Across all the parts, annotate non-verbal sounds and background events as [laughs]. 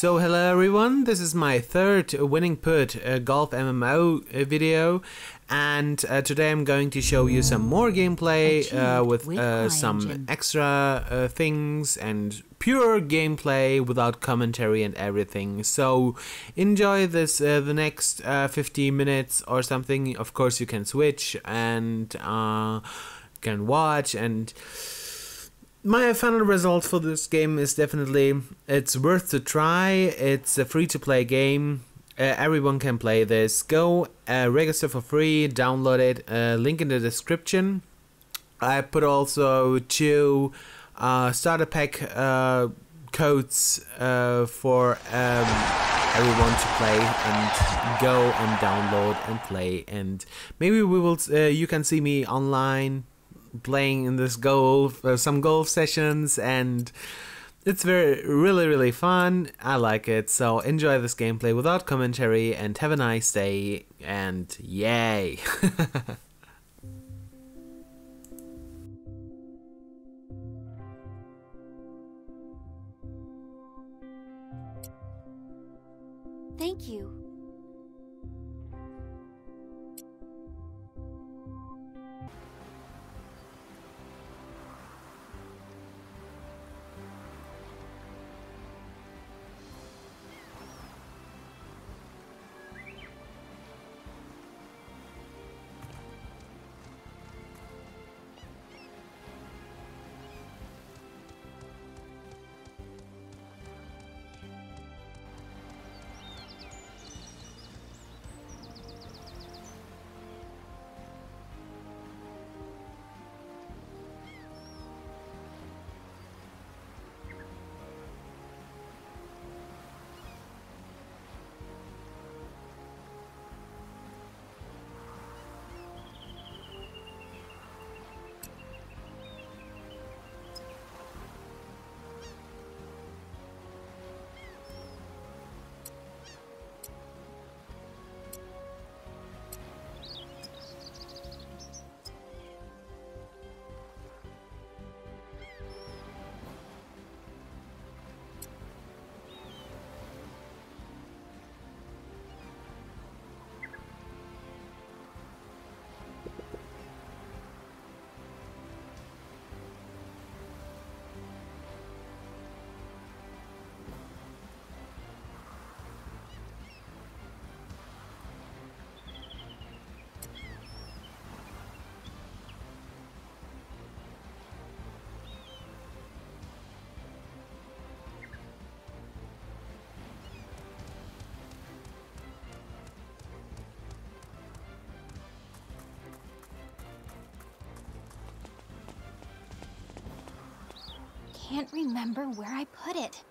So hello everyone, this is my third Winning Putt uh, golf MMO uh, video and uh, today I'm going to show you some more gameplay uh, with uh, some extra uh, things and pure gameplay without commentary and everything. So enjoy this the next 15 minutes or something. Of course you can switch and can watch and my final result for this game is definitely it's worth to try. It's a free to play game. Uh, everyone can play this. Go uh, register for free, download it. Uh, link in the description. I put also two uh, starter pack uh, codes uh, for um, everyone to play and go and download and play. And maybe we will. you can see me online playing in this golf, uh, some golf sessions, and it's very, really, really fun. I like it. So enjoy this gameplay without commentary and have a nice day. And yay! [laughs] Thank you. Can't remember where I put it.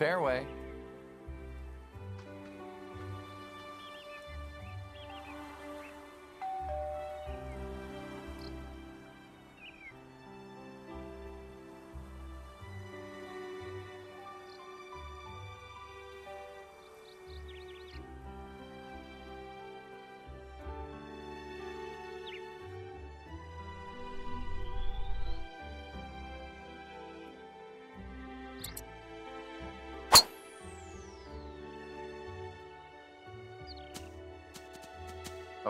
Fairway.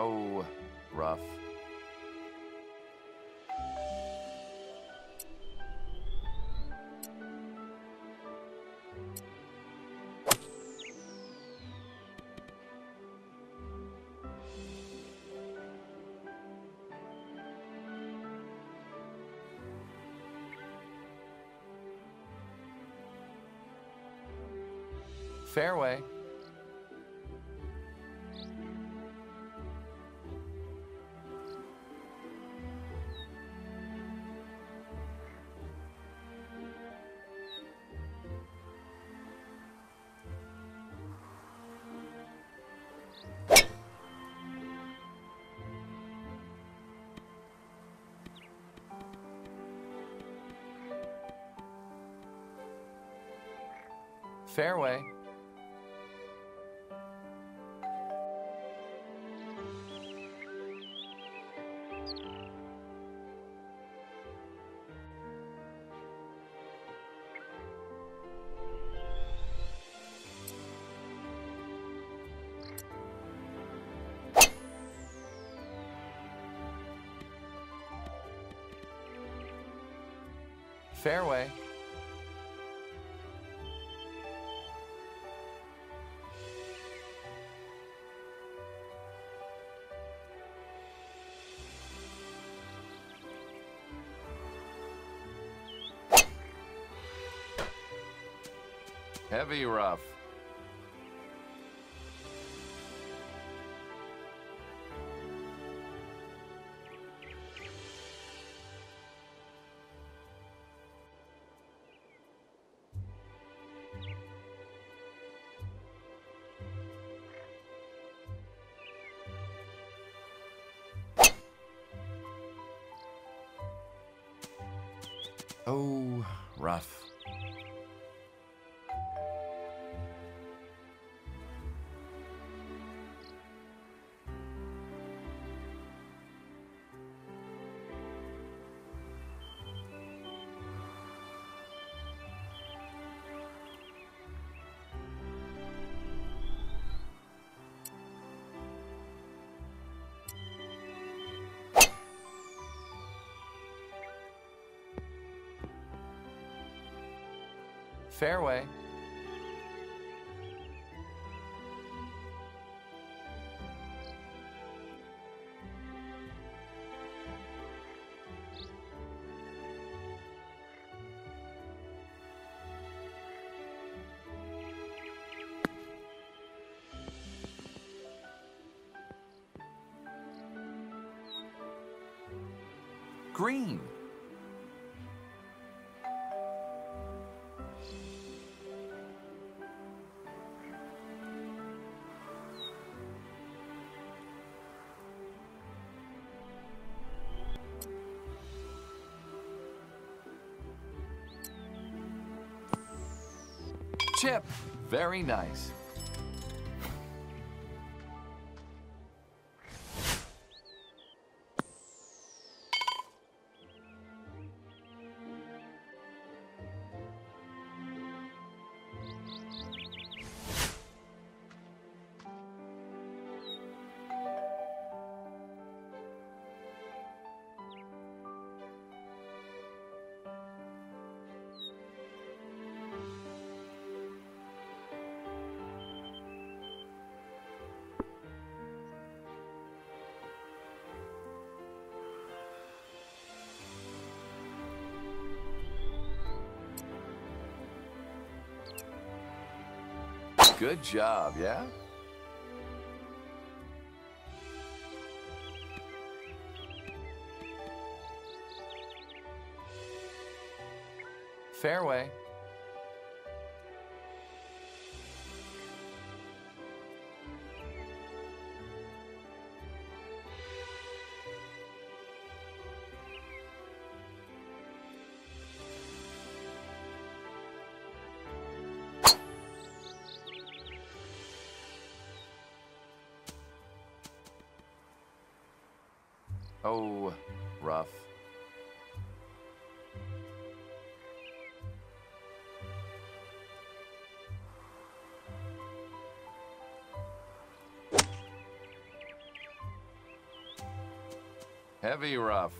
Oh, rough. Fairway. Fairway. Fairway. Heavy rough. Oh, rough. Fairway. Chip. Very nice. Good job, yeah? Fairway. Oh, rough. Heavy rough.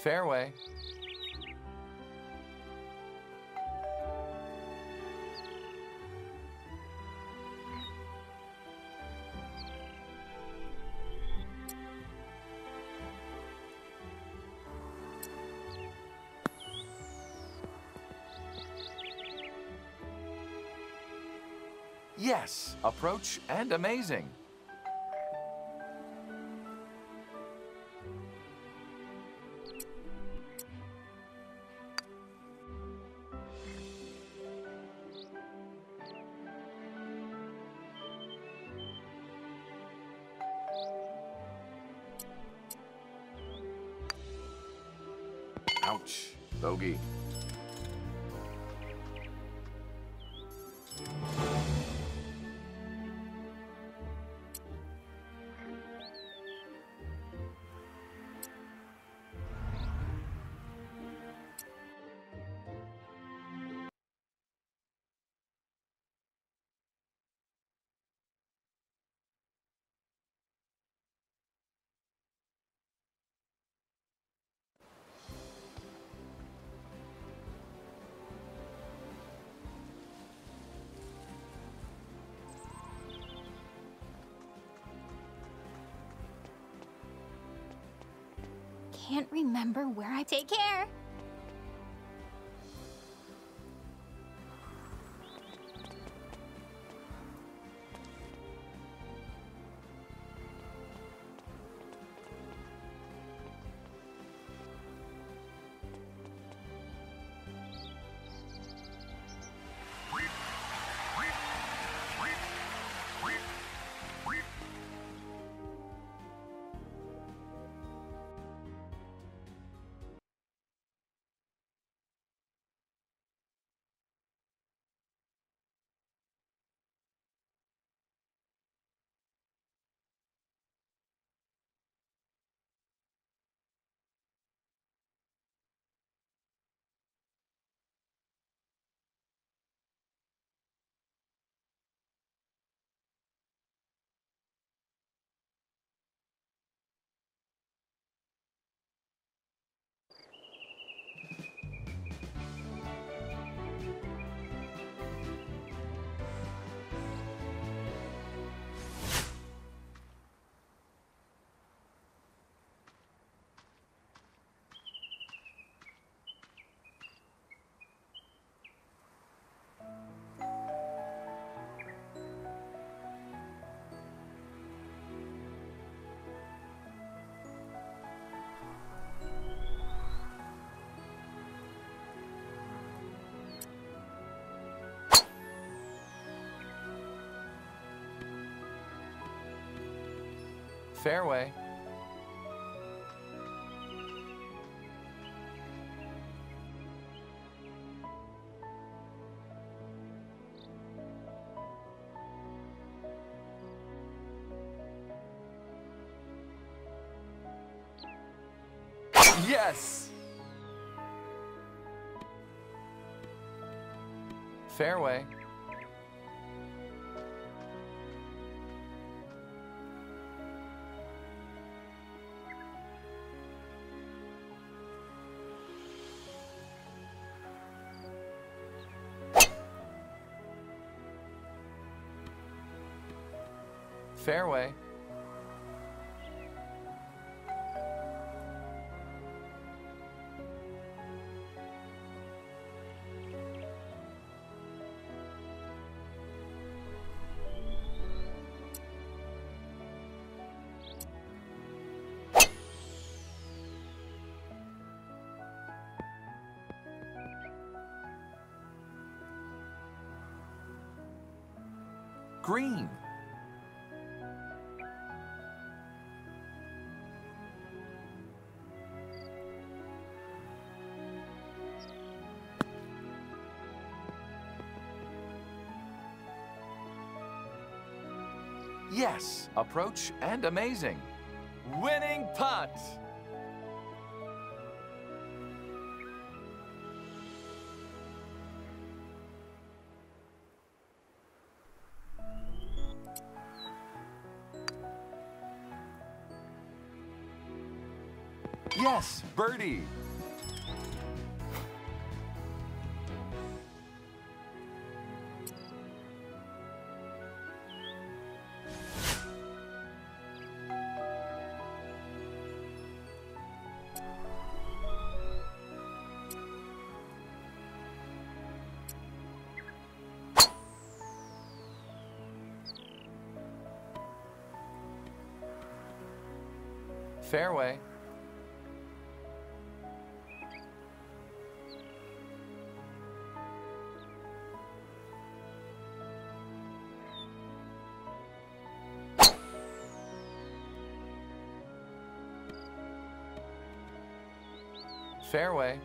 Fairway. Yes, approach and amazing. Can't remember where I take care. Fairway. Yes! Fairway. Fairway. Green. Yes, approach and amazing. Winning putt! Yes, birdie! Fairway. Fairway.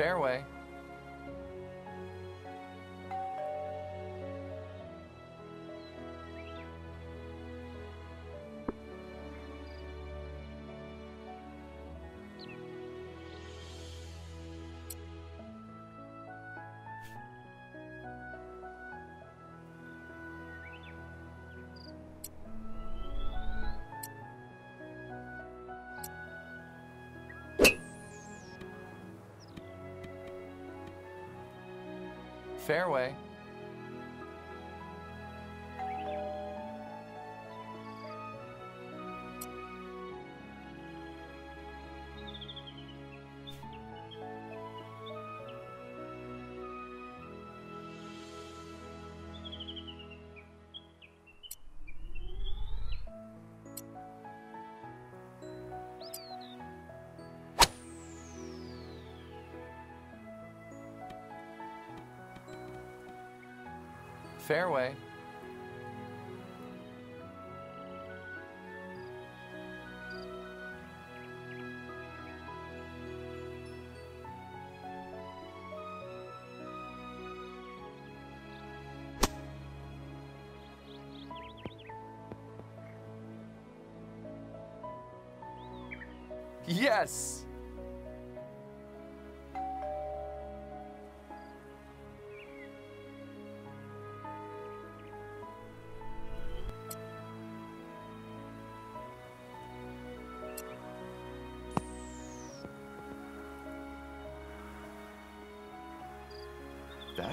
Fairway. Fairway. Fairway. Yes!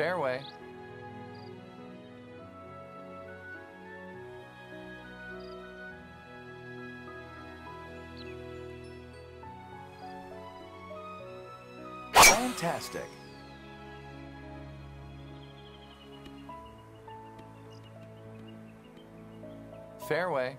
Fairway. Fantastic. Fairway.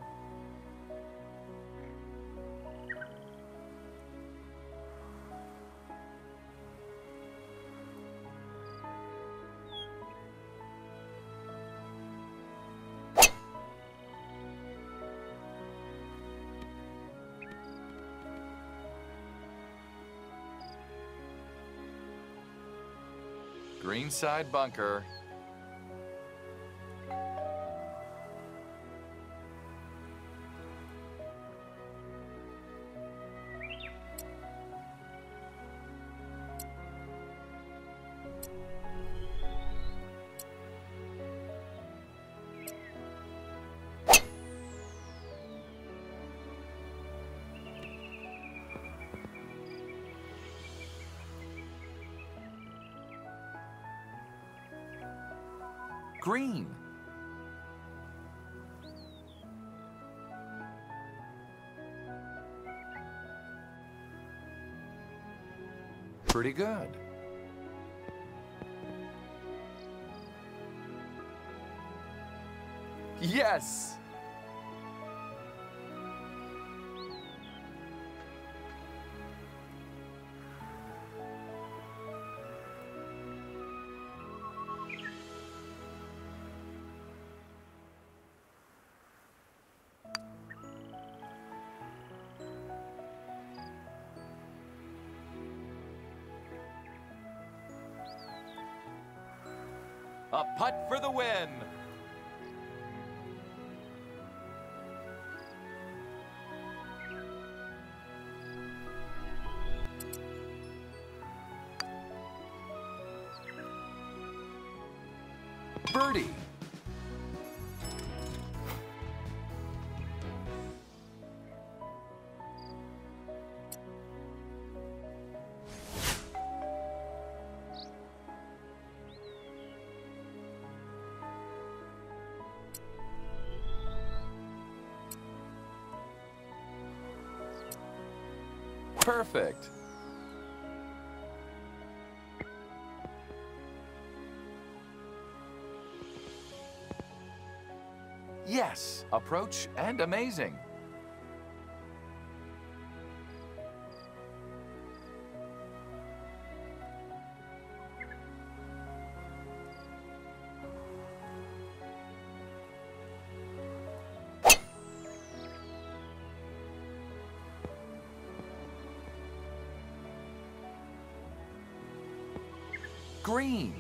Greenside bunker. Green. Pretty good. Yes! Putt for the win. Perfect. Yes, approach and amazing. Green.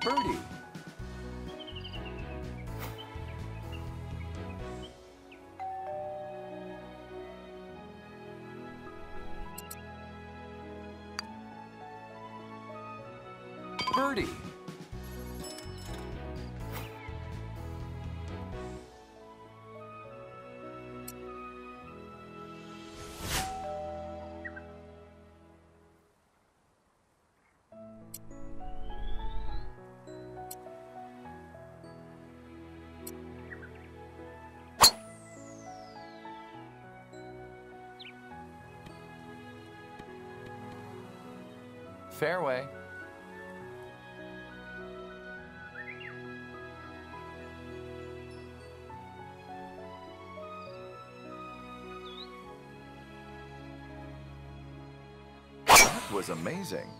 Birdie. Birdie. Fairway. That was amazing.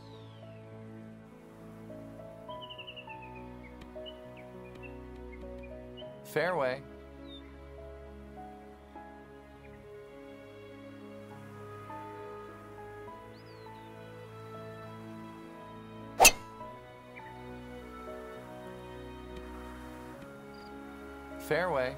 Fairway. Fairway.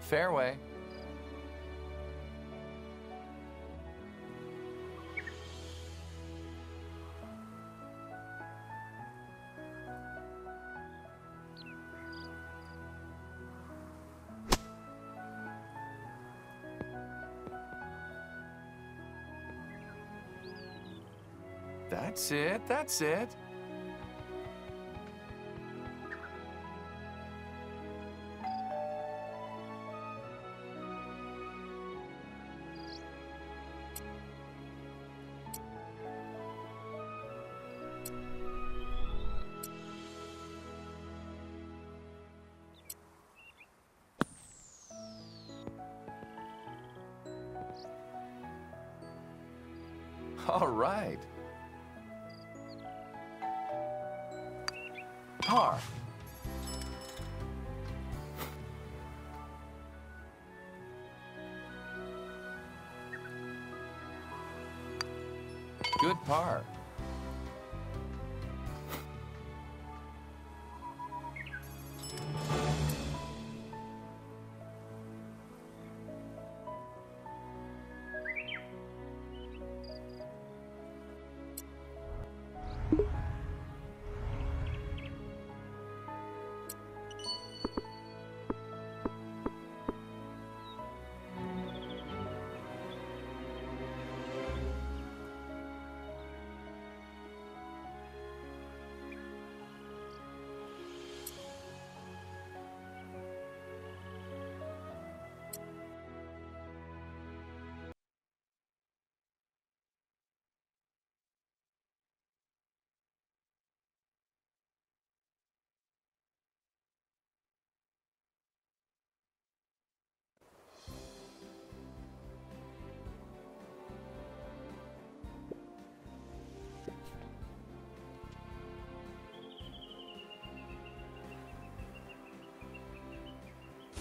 Fairway. That's it, that's it. All right. Par. Good par.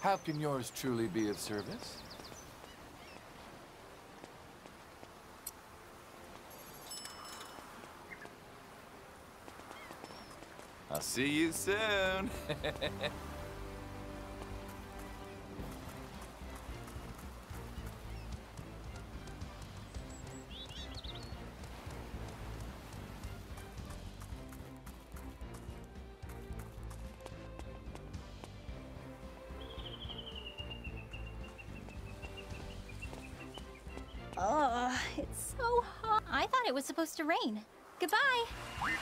How can yours truly be of service? I'll see you soon. [laughs] supposed to rain. Goodbye.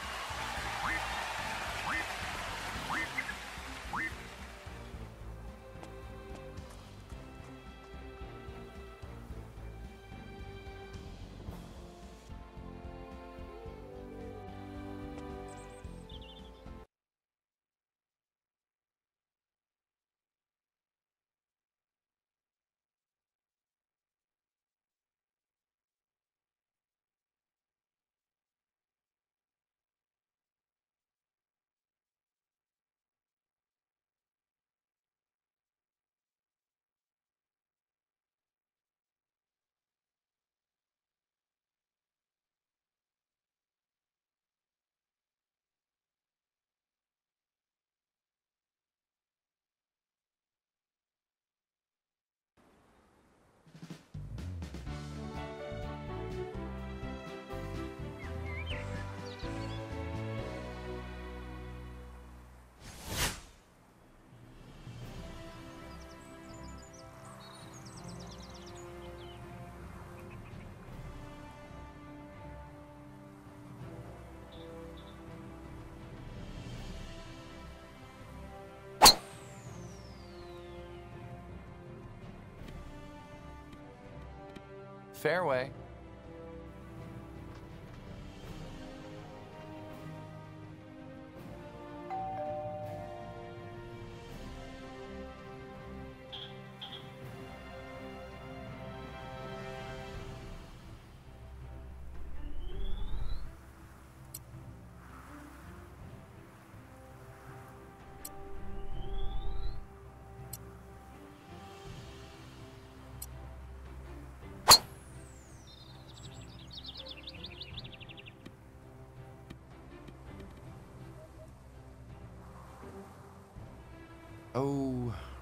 Fairway.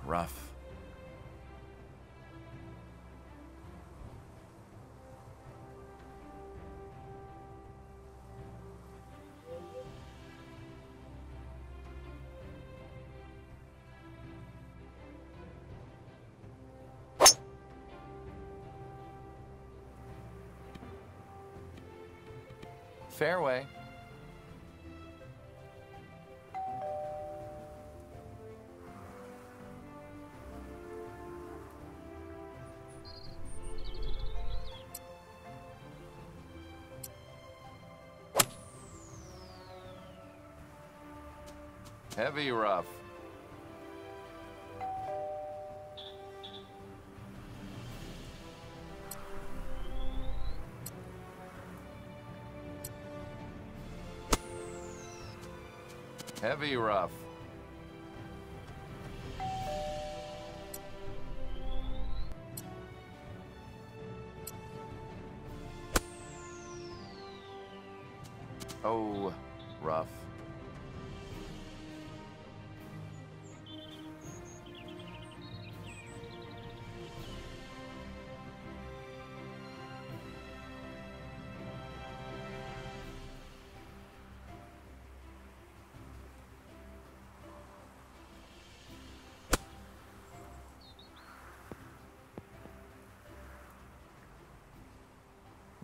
Rough. Fairway. Heavy rough. Heavy rough.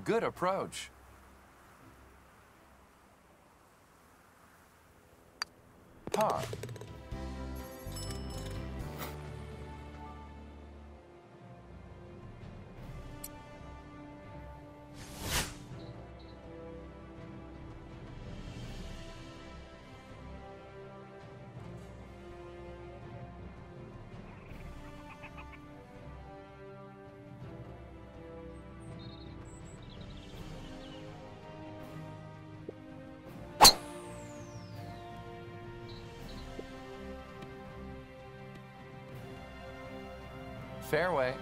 Good approach. Fairway.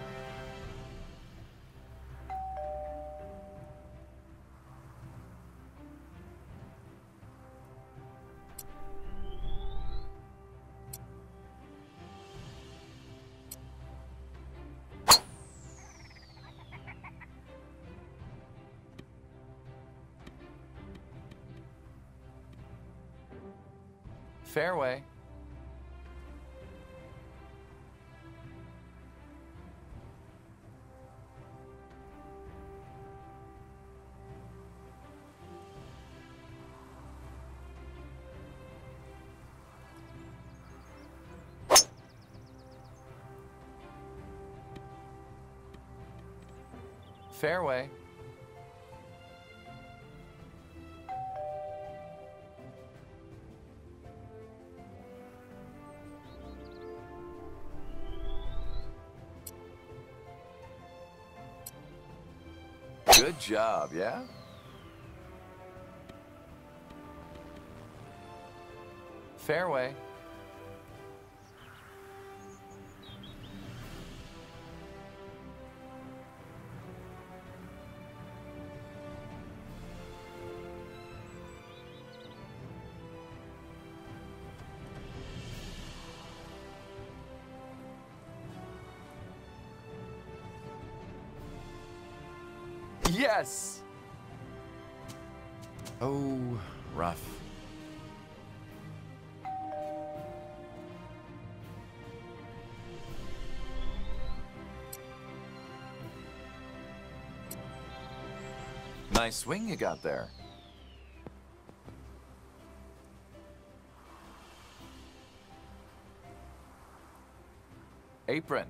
Fairway. Fairway. Good job, yeah? Fairway. Yes! Oh, rough. Nice swing you got there. Apron.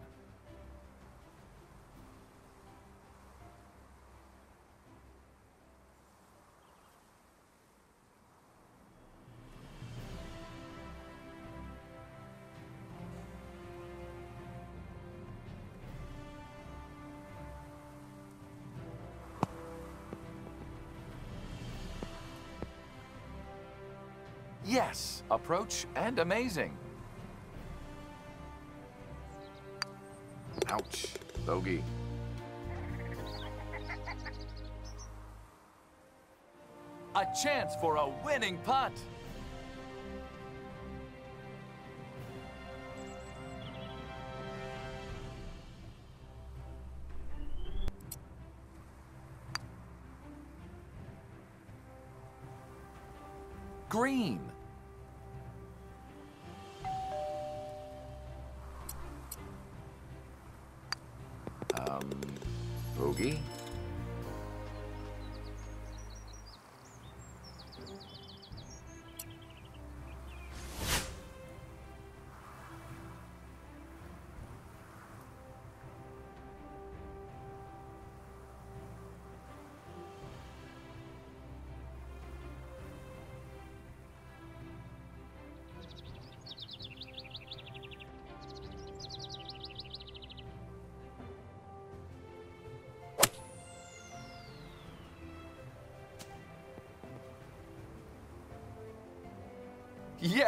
Yes, approach and amazing. Ouch, bogey. A chance for a winning putt.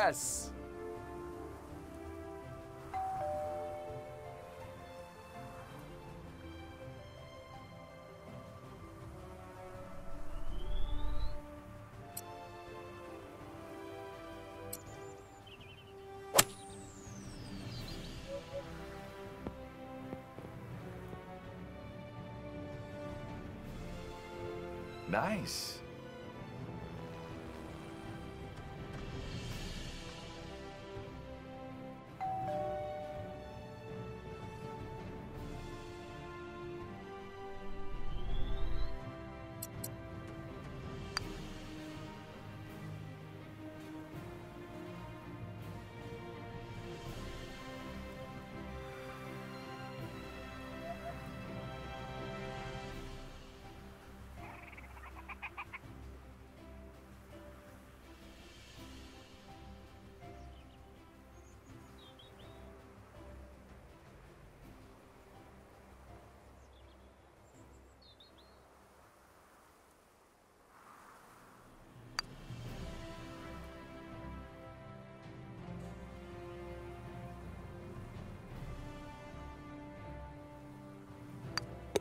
Yes! Nice.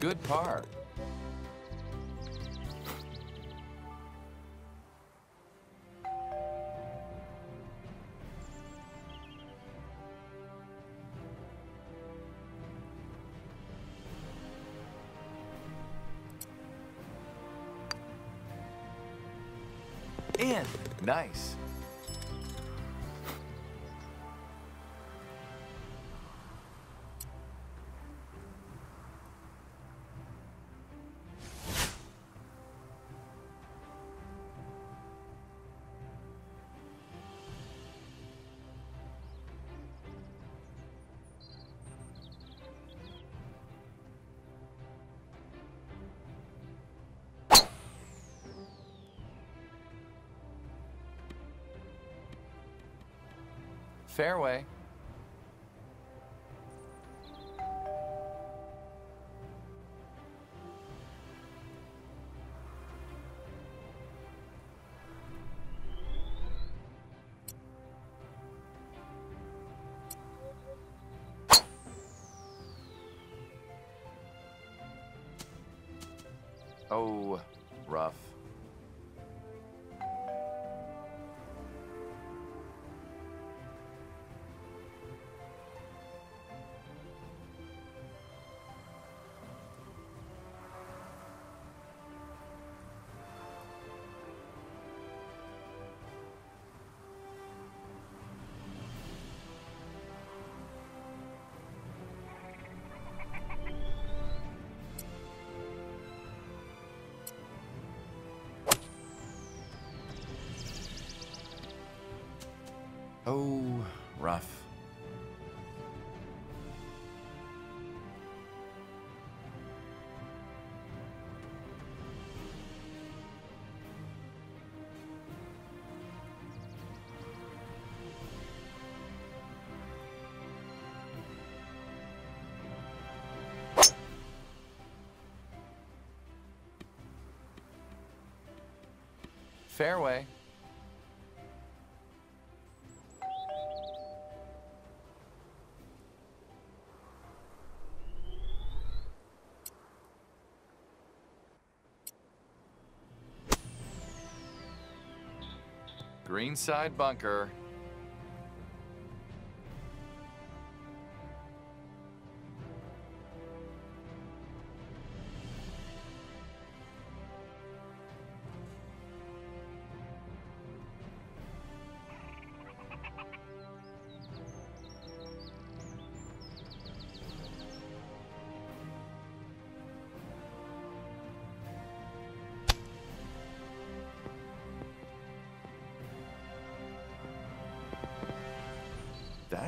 Good par. In. Nice. Fairway. Oh, rough. Oh, rough. Fairway. Greenside bunker.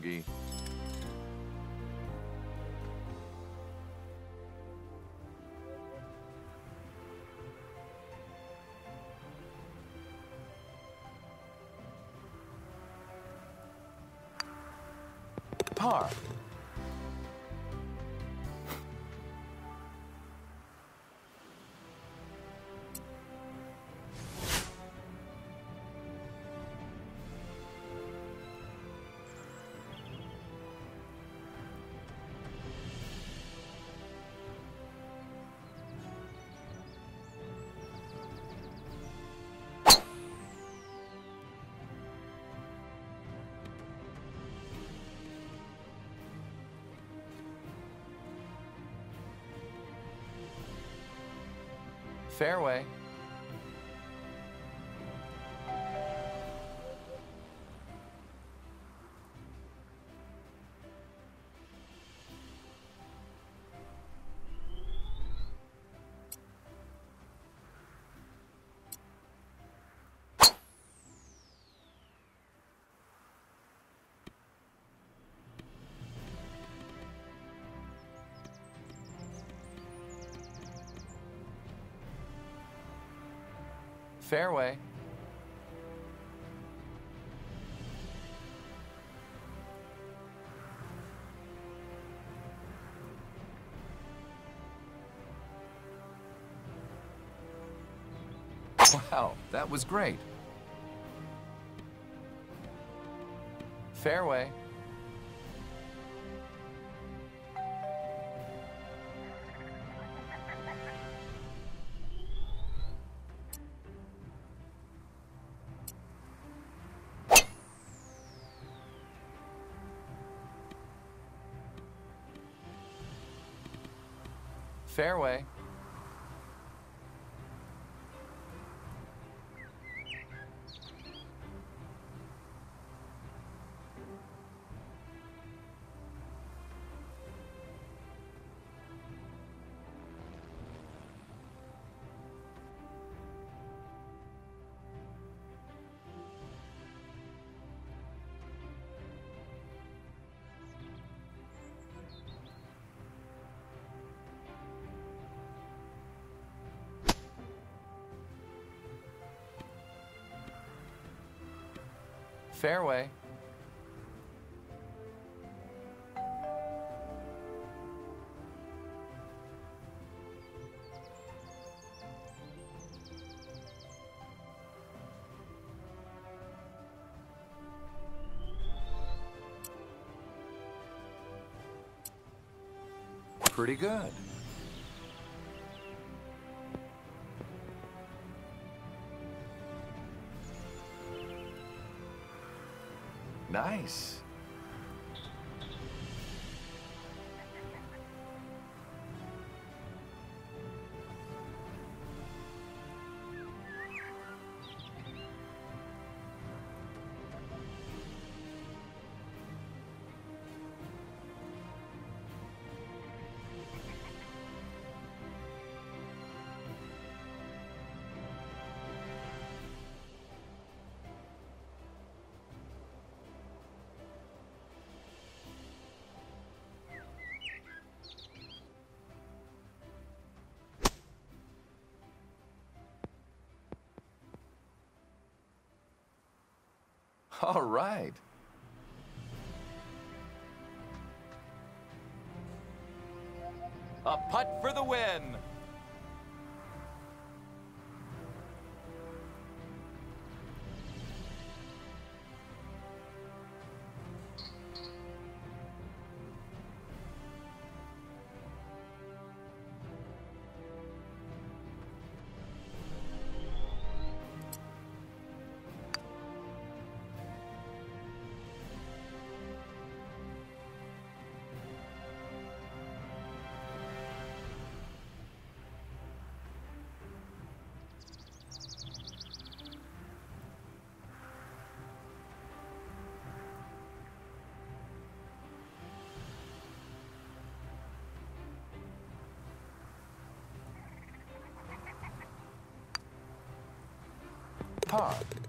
Triple Fairway. Fairway. Wow, that was great. Fairway. Fairway. Fairway. Pretty good. Nice. [laughs] All right. A putt for the win. Park.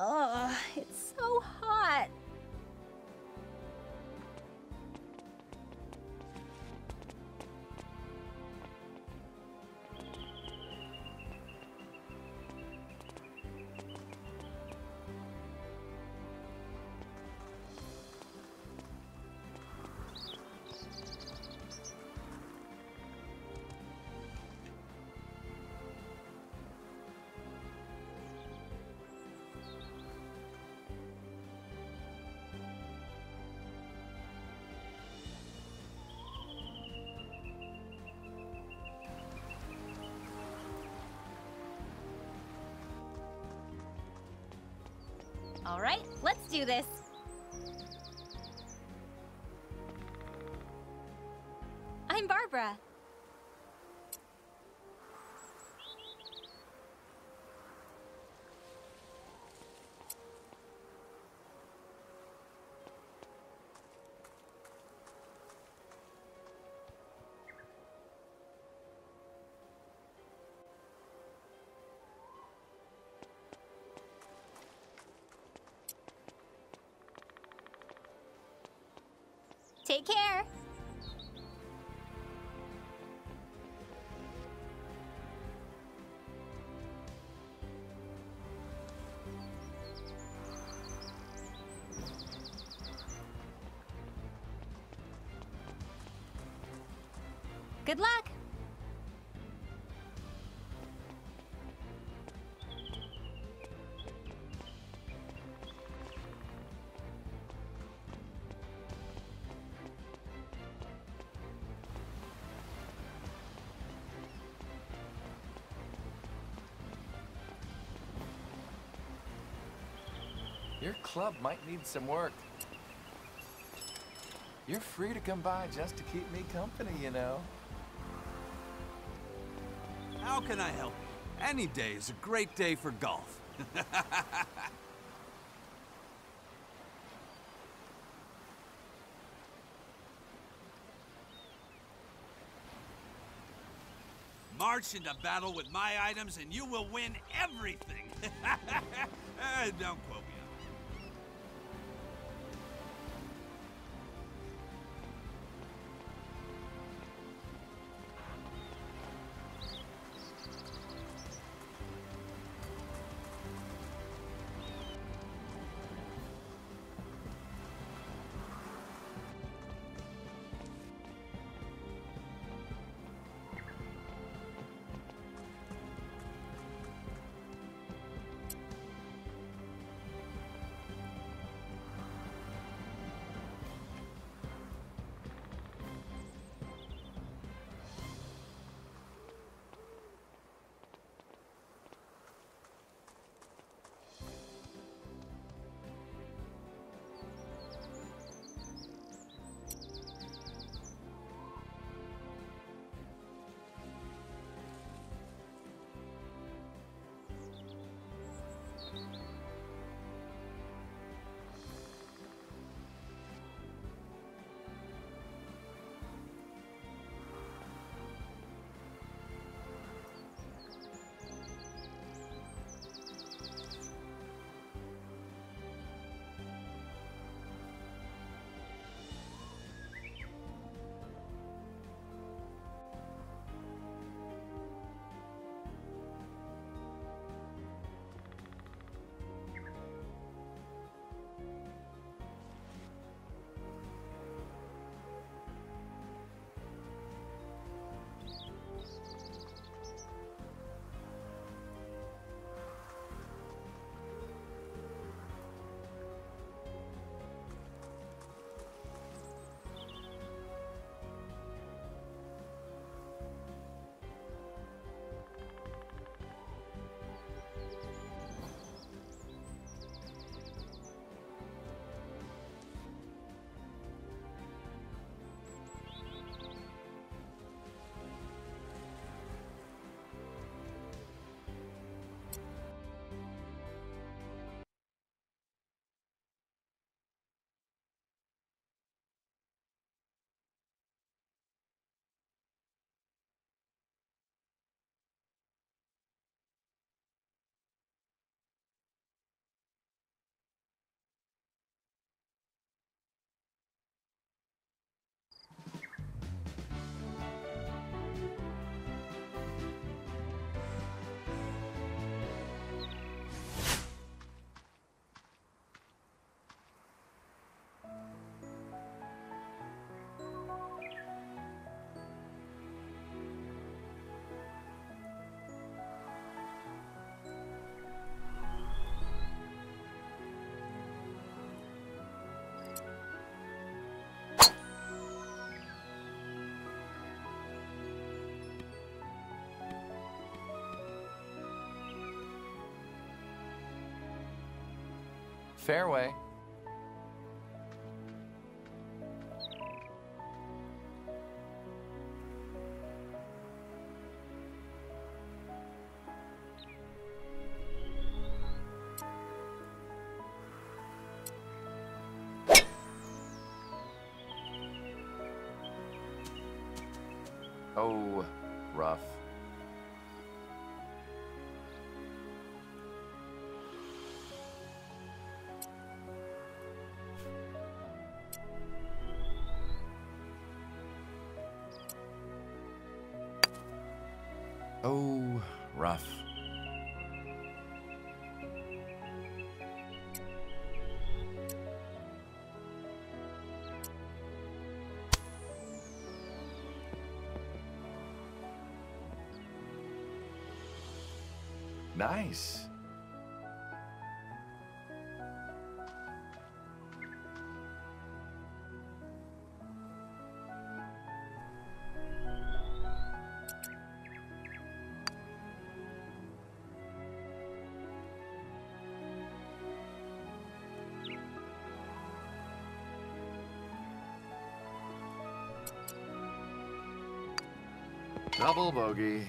Ugh, it's so hot. All right, let's do this. I'm Barbara. Take care. Good luck. Club might need some work. You're free to come by just to keep me company, you know. How can I help you? Any day is a great day for golf. [laughs] March into battle with my items and you will win everything. [laughs] Don't quote me Fairway. Oh, rough. Nice. Double bogey.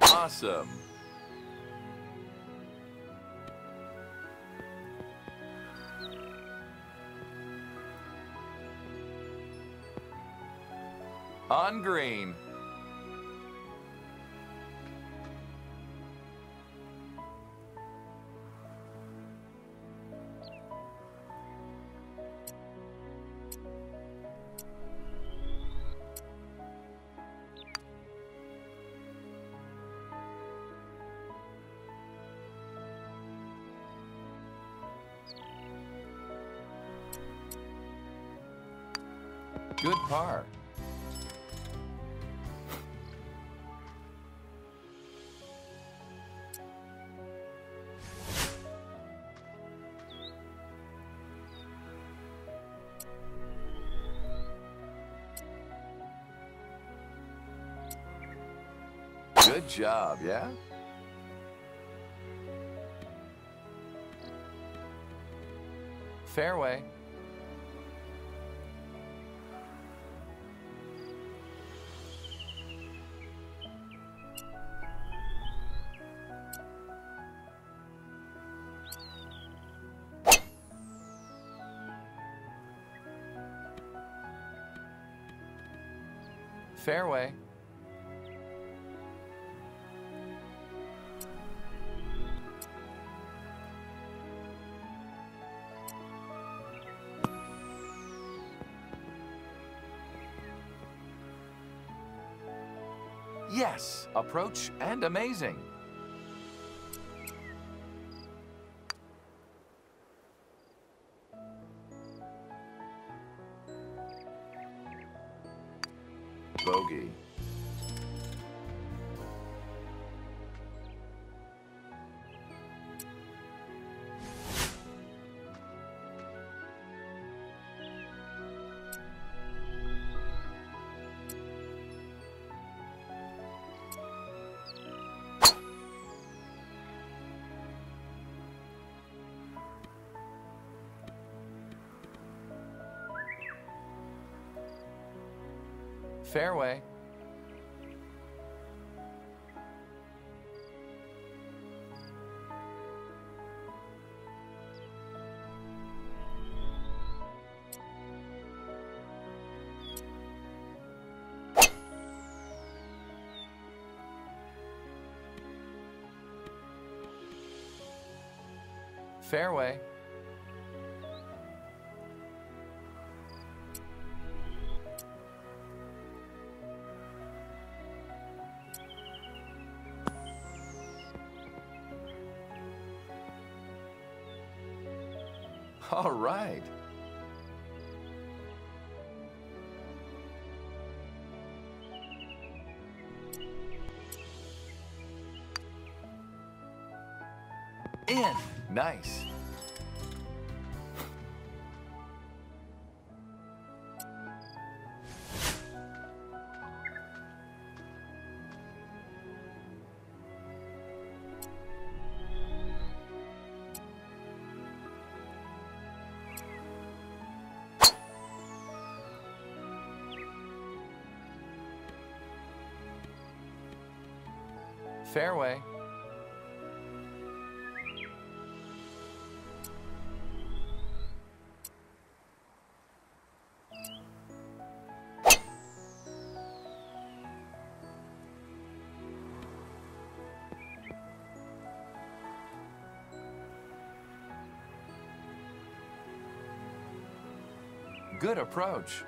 Awesome. On green. Good job, yeah? Fairway. Fairway. Approach and amazing. Fairway. Fairway. [laughs] All right. In. Nice. Fairway. Good approach.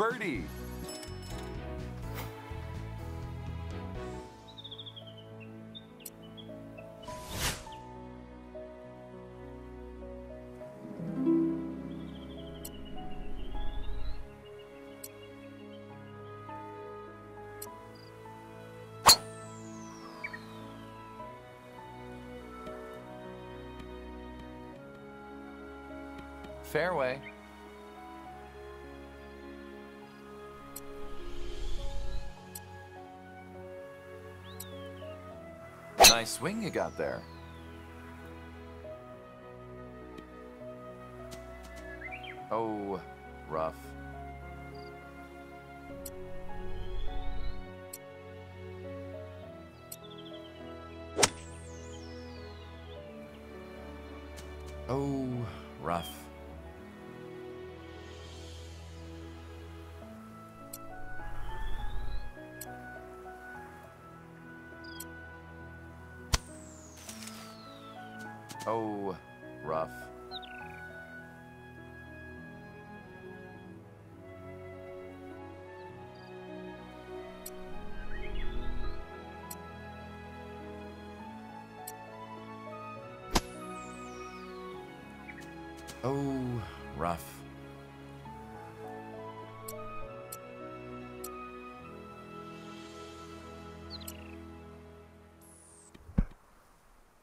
Birdie. Fairway. Nice swing you got there. Oh, rough. Rough.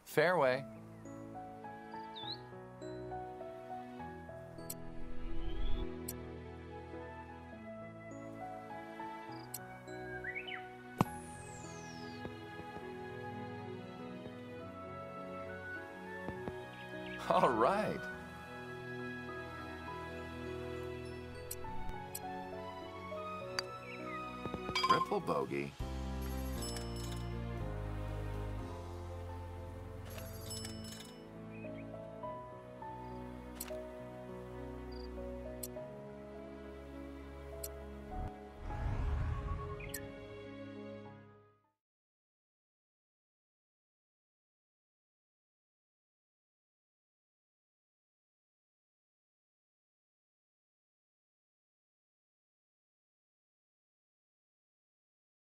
Fairway. Bogey.